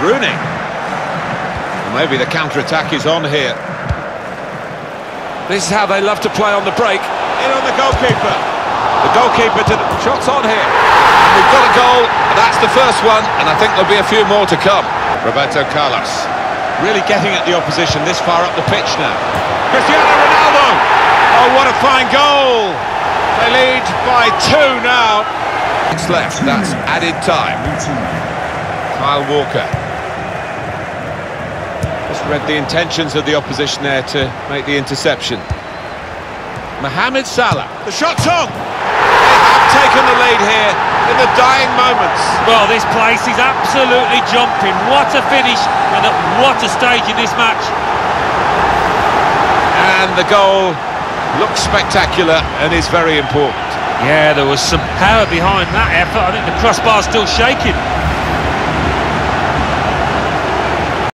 Rooney. Maybe the counter-attack is on here. This is how they love to play on the break. In on the goalkeeper. The goalkeeper to the shots on here. And we've got a goal. That's the first one, and I think there'll be a few more to come. Roberto Carlos. Really getting at the opposition this far up the pitch now. Cristiano Ronaldo! Oh, what a fine goal! They lead by two now. It's left, that's added time. Kyle Walker. Just read the intentions of the opposition there to make the interception. Mohamed Salah. The shot's on! They have taken the lead here in the dying moments. Well, this place is absolutely jumping. What a finish and at what a stage in this match. And the goal looks spectacular and is very important. Yeah, there was some power behind that effort. I think the crossbar's still shaking.